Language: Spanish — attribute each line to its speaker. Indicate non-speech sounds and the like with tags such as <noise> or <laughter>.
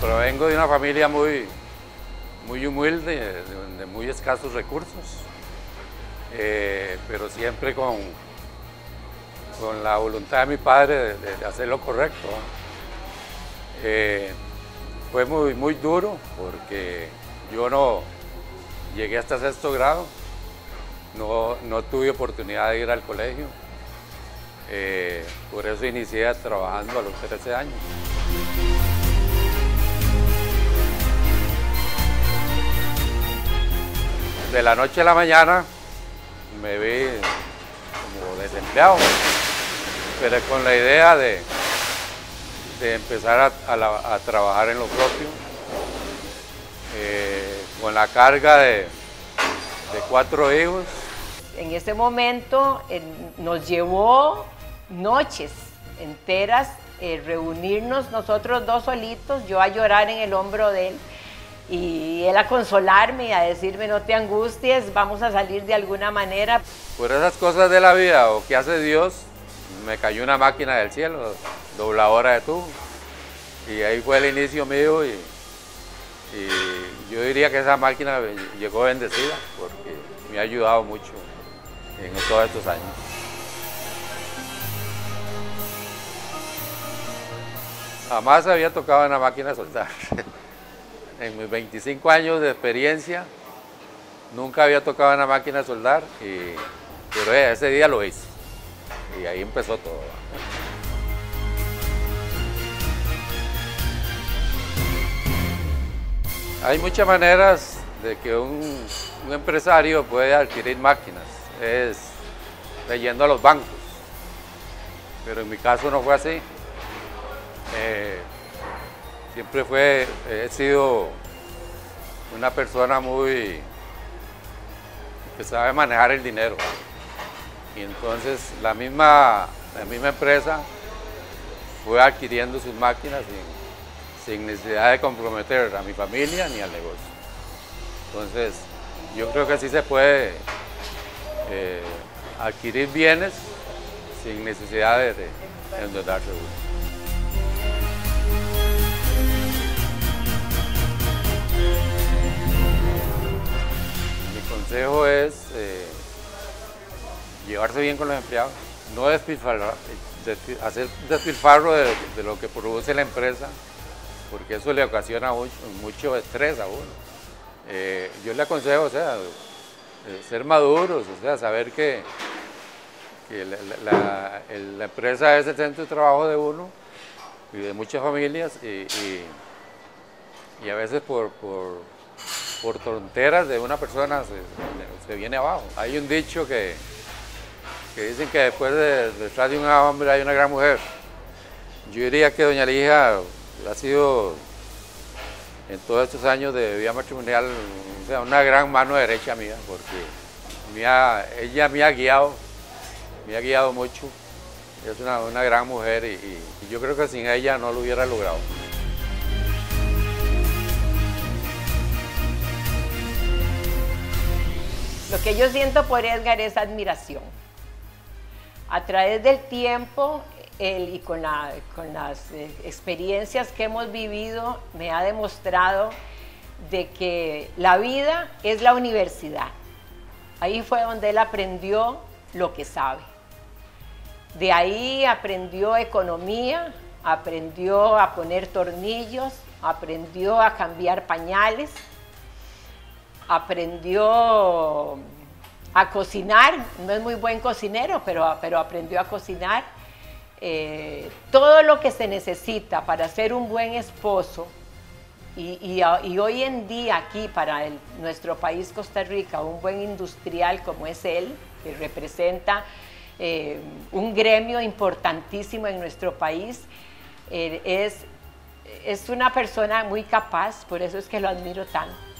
Speaker 1: Provengo de una familia muy, muy humilde, de, muy escasos recursos, eh, pero siempre con, con la voluntad de mi padre de, hacer lo correcto. Eh, fue muy, muy duro porque yo no llegué hasta sexto grado, no, tuve oportunidad de ir al colegio, eh, por eso inicié trabajando a los 13 años. La noche a la mañana me vi como desempleado, pero con la idea de, de empezar a, trabajar en lo propio, eh, con la carga de, cuatro hijos.
Speaker 2: En ese momento nos llevó noches enteras eh, reunirnos nosotros dos solitos, yo a llorar en el hombro de él y él a consolarme y a decirme no te angusties, vamos a salir de alguna manera.
Speaker 1: Por esas cosas de la vida o que hace Dios, me cayó una máquina del cielo, dobladora de tubo. Y ahí fue el inicio mío y, yo diría que esa máquina llegó bendecida porque me ha ayudado mucho en todos estos años. Jamás había tocado una máquina de soldar. <laughs> en mis 25 años de experiencia, nunca había tocado una máquina de soldar, pero eh, ese día lo hice. Y ahí empezó todo. Hay muchas maneras de que un, empresario puede adquirir máquinas. Es leyendo a los bancos. Pero en mi caso no fue así. Eh, Siempre fue, he sido una persona muy que sabe manejar el dinero. Y entonces la misma, la misma empresa fue adquiriendo sus máquinas sin, necesidad de comprometer a mi familia ni al negocio. Entonces, yo creo que así se puede eh, adquirir bienes sin necesidad de endeudarse consejo es eh, llevarse bien con los empleados, no despilfarrar, hacer despilfarro de, lo que produce la empresa, porque eso le ocasiona mucho, estrés a uno. Eh, yo le aconsejo, o sea, eh, ser maduros, o sea, saber que, la, empresa es el centro de trabajo de uno y de muchas familias y, a veces por tonteras de una persona se, viene abajo. Hay un dicho que, que dicen que después de, detrás de un hombre hay una gran mujer. Yo diría que doña Lija ha sido en todos estos años de vida matrimonial una gran mano derecha mía, porque ella me ha guiado, me ha guiado mucho. Es una, gran mujer y yo creo que sin ella no lo hubiera logrado.
Speaker 2: Lo que yo siento por Edgar es admiración. A través del tiempo y con, las eh, experiencias que hemos vivido, me ha demostrado de que la vida es la universidad. Ahí fue donde él aprendió lo que sabe. De ahí aprendió economía, aprendió a poner tornillos, aprendió a cambiar pañales, aprendió a cocinar, no es muy buen cocinero, pero, pero aprendió a cocinar. Eh, todo lo que se necesita para ser un buen esposo y, hoy en día aquí para nuestro país Costa Rica, un buen industrial como es él, que representa eh, un gremio importantísimo en nuestro país, eh, es, es una persona muy capaz, por eso es que lo admiro tanto.